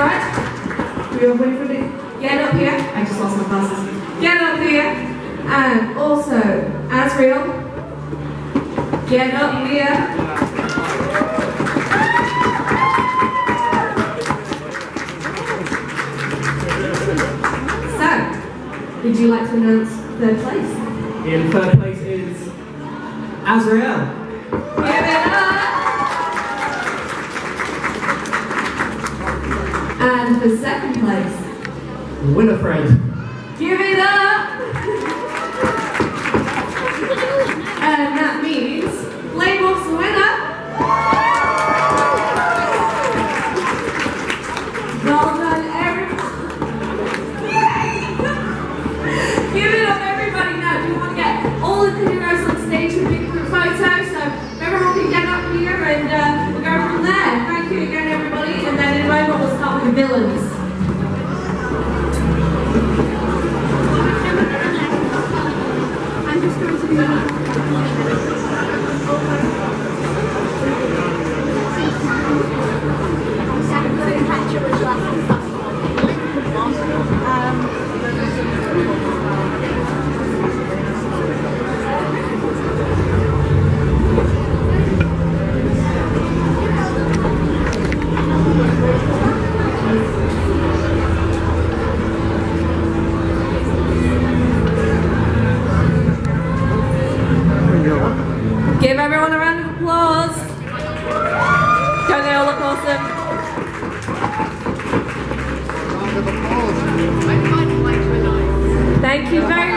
right. We are waiting for the. Get up here. I just lost my glasses. Get up here. And also, Azriel. Get up here. So, would you like to announce third place? In third place is Azrael. Give it up! For second place, Winifred. Villains. I'm just going to be. Give everyone a round of applause. Don't they all look awesome? Thank you very